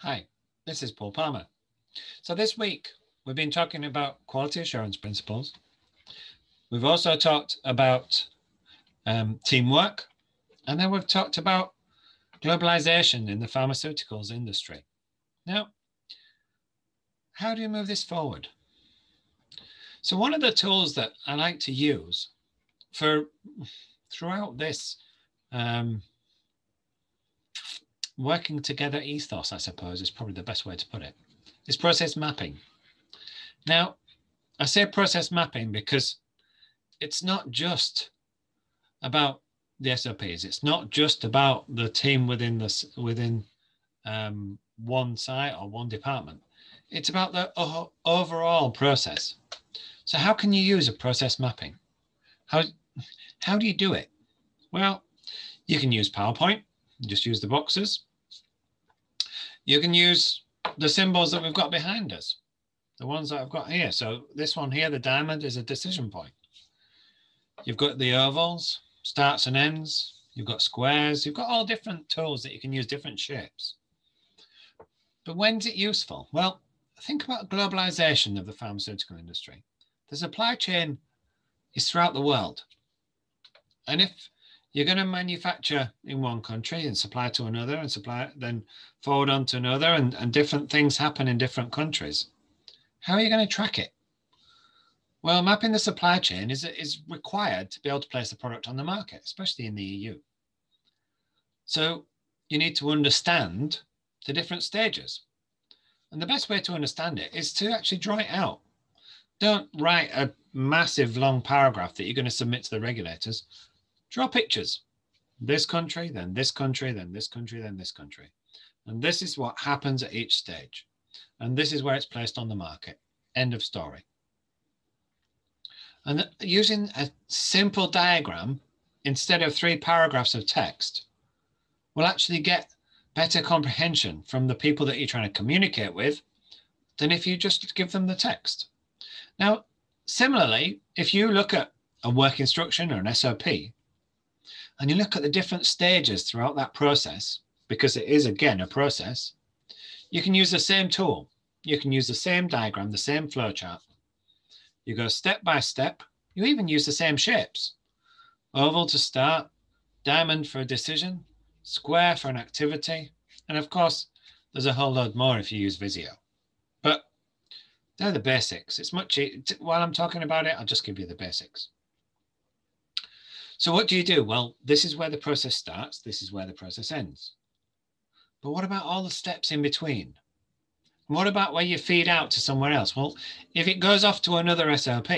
Hi, this is Paul Palmer. So this week we've been talking about quality assurance principles. We've also talked about um, teamwork, and then we've talked about globalization in the pharmaceuticals industry. Now, how do you move this forward? So one of the tools that I like to use for throughout this um, working together ethos, I suppose, is probably the best way to put it, is process mapping. Now, I say process mapping because it's not just about the SOPs. It's not just about the team within this within um, one site or one department. It's about the overall process. So how can you use a process mapping? How how do you do it? Well, you can use PowerPoint. Just use the boxes. You can use the symbols that we've got behind us, the ones that I've got here. So this one here, the diamond, is a decision point. You've got the ovals, starts and ends. You've got squares. You've got all different tools that you can use different shapes. But when's it useful? Well, think about globalization of the pharmaceutical industry. The supply chain is throughout the world. And if you're going to manufacture in one country and supply to another and supply then forward on to another and, and different things happen in different countries. How are you going to track it? Well mapping the supply chain is, is required to be able to place the product on the market especially in the eu so you need to understand the different stages. And the best way to understand it is to actually draw it out. Don't write a massive long paragraph that you're going to submit to the regulators draw pictures. This country, then this country, then this country, then this country. And this is what happens at each stage. And this is where it's placed on the market. End of story. And using a simple diagram instead of three paragraphs of text will actually get better comprehension from the people that you're trying to communicate with than if you just give them the text. Now, similarly, if you look at a work instruction or an SOP, and you look at the different stages throughout that process, because it is again a process, you can use the same tool. You can use the same diagram, the same flowchart. You go step by step. You even use the same shapes. Oval to start, diamond for a decision, square for an activity, and of course, there's a whole load more if you use Visio. But they're the basics. It's much, while I'm talking about it, I'll just give you the basics. So what do you do? Well, this is where the process starts. This is where the process ends. But what about all the steps in between? What about where you feed out to somewhere else? Well, if it goes off to another SOP,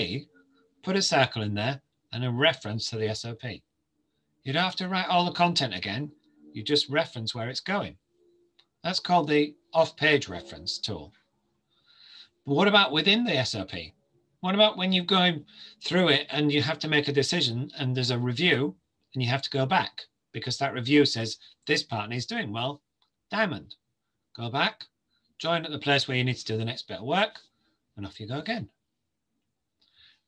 put a circle in there and a reference to the SOP. You don't have to write all the content again. You just reference where it's going. That's called the off-page reference tool. But what about within the SOP? What about when you go through it and you have to make a decision and there's a review and you have to go back because that review says this partner is doing well, diamond. Go back, join at the place where you need to do the next bit of work, and off you go again.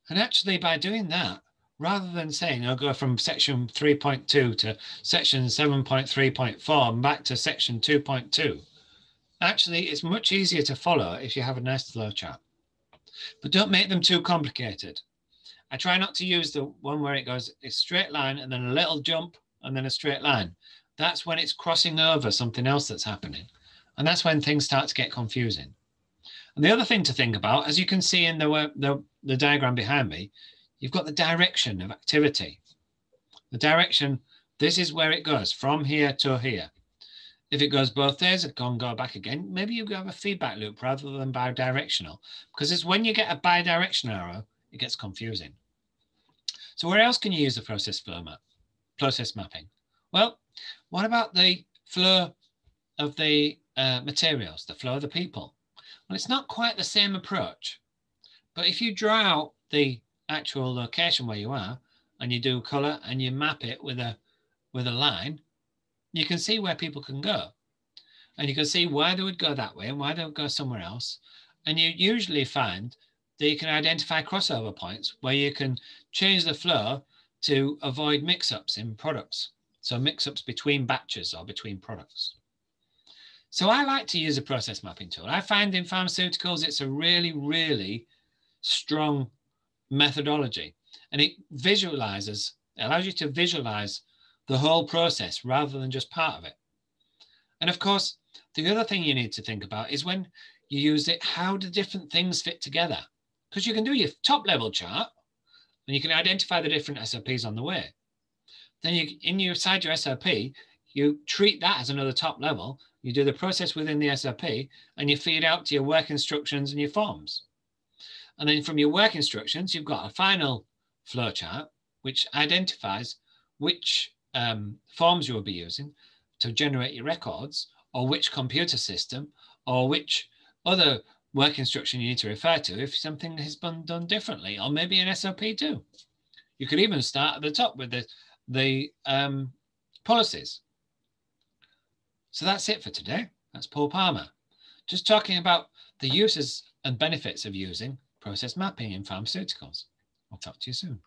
And actually, by doing that, rather than saying I'll go from section 3.2 to section 7.3.4 and back to section 2.2, actually, it's much easier to follow if you have a nice flow chart but don't make them too complicated. I try not to use the one where it goes a straight line and then a little jump and then a straight line. That's when it's crossing over something else that's happening. And that's when things start to get confusing. And the other thing to think about, as you can see in the, the, the diagram behind me, you've got the direction of activity. The direction, this is where it goes from here to here. If it goes both ways, it can go back again. Maybe you have a feedback loop rather than bi-directional, because it's when you get a bi-directional arrow, it gets confusing. So where else can you use the process flow map, process mapping? Well, what about the flow of the uh, materials, the flow of the people? Well, it's not quite the same approach, but if you draw out the actual location where you are and you do color and you map it with a with a line, you can see where people can go. And you can see why they would go that way and why they would go somewhere else. And you usually find that you can identify crossover points where you can change the flow to avoid mix-ups in products. So mix-ups between batches or between products. So I like to use a process mapping tool. I find in pharmaceuticals, it's a really, really strong methodology and it visualizes, it allows you to visualize the whole process rather than just part of it. And of course, the other thing you need to think about is when you use it, how do different things fit together? Because you can do your top level chart and you can identify the different SOPs on the way. Then you, in your side your SOP, you treat that as another top level. You do the process within the SOP and you feed out to your work instructions and your forms. And then from your work instructions, you've got a final flowchart, which identifies which um, forms you will be using to generate your records or which computer system or which other work instruction you need to refer to if something has been done differently, or maybe an SOP too. You could even start at the top with the, the um, policies. So that's it for today. That's Paul Palmer. Just talking about the uses and benefits of using process mapping in pharmaceuticals. I'll talk to you soon.